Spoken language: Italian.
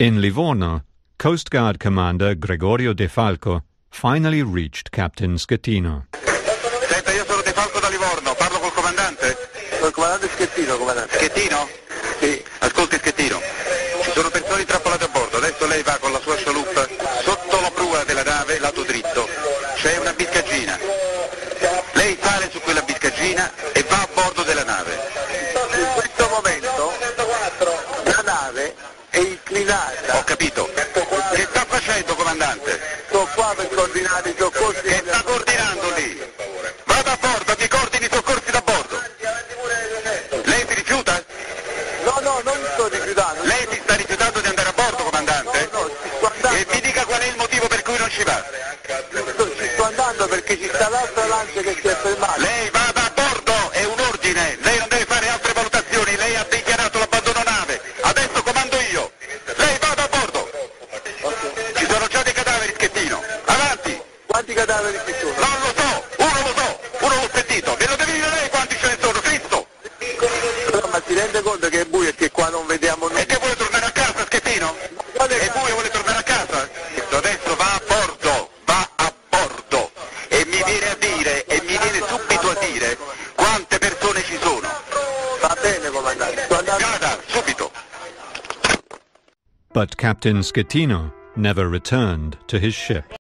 In Livorno, Coast Guard Commander Gregorio De Falco finally reached Captain Schettino. Senta, io sono De Falco da Livorno, parlo col comandante? Col comandante Schettino, comandante. Schettino? Sì. Ascolti Schettino, ci sono persone intrappolate a bordo, adesso lei va con la sua scialuppa sotto la prua della nave, lato dritto, c'è una biscaggina. Lei sale su quella biscaggina e va a bordo della nave. In questo momento è inclinata. Ho capito. Che sta facendo, comandante? Sto qua per coordinare i soccorsi. Che sta coordinando lì? Vada a bordo, mi coordini i soccorsi da bordo. Lei si rifiuta? No, no, non mi sto rifiutando. Lei si sta rifiutando di andare a bordo, comandante? No, no, ci sto E mi dica qual è il motivo per cui non ci va. Ci sto andando perché ci sta l'altra lancia che si è fermata. Lei Quanti cadaveri ci sono? Non lo so, uno lo so, uno l'ho sentito. Me lo devi dire lei quanti ce ne sono, Cristo. Però, ma si rende conto che è buio e che qua non vediamo nulla? E che vuole tornare a casa, Schettino? E voi vuole tornare a casa? Adesso va a bordo, va a bordo. E mi viene a dire, e mi viene subito a dire, quante persone ci sono. Va bene, comandante. Vada, subito. But Captain Schettino never returned to his ship.